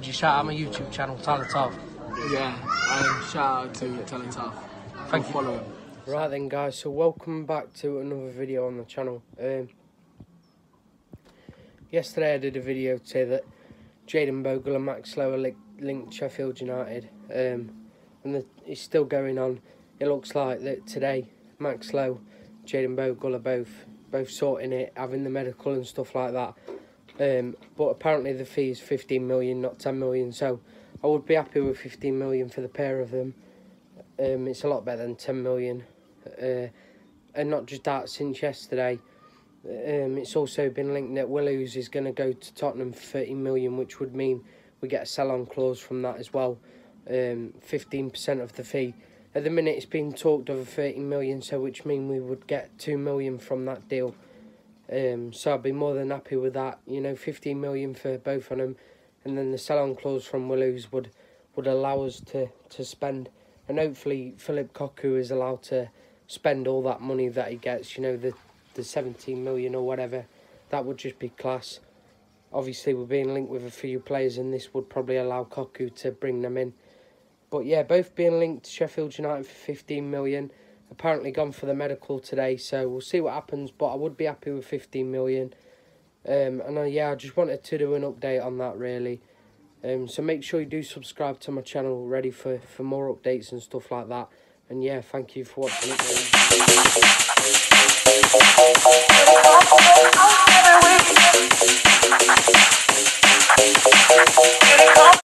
you shout out my YouTube channel, Talent Off? Yeah, um, shout out to Talent Off. Thank you. Follow him. Right then guys, so welcome back to another video on the channel. Um, yesterday I did a video to say that Jayden Bogle and Max Lowe are li linked Sheffield United. Um, and the, it's still going on. It looks like that today Max Lowe, Jayden Bogle are both both sorting it, having the medical and stuff like that. Um, but apparently the fee is 15 million, not 10 million. So I would be happy with 15 million for the pair of them. Um, it's a lot better than 10 million. Uh, and not just that, since yesterday, um, it's also been linked that Will Hughes is going to go to Tottenham for 30 million, which would mean we get a sell-on clause from that as well. Um, 15% of the fee. At the minute, it's been talked of 30 million, so which mean we would get 2 million from that deal. Um, so I'd be more than happy with that. You know, 15 million for both of them, and then the sell-on clause from Will Hughes would would allow us to to spend, and hopefully Philip Cocu is allowed to spend all that money that he gets. You know, the the 17 million or whatever. That would just be class. Obviously, we're being linked with a few players, and this would probably allow Cocu to bring them in. But yeah, both being linked to Sheffield United for 15 million. Apparently gone for the medical today, so we'll see what happens. But I would be happy with 15 million. Um, and uh, yeah, I just wanted to do an update on that really. Um, so make sure you do subscribe to my channel, ready for, for more updates and stuff like that. And yeah, thank you for watching.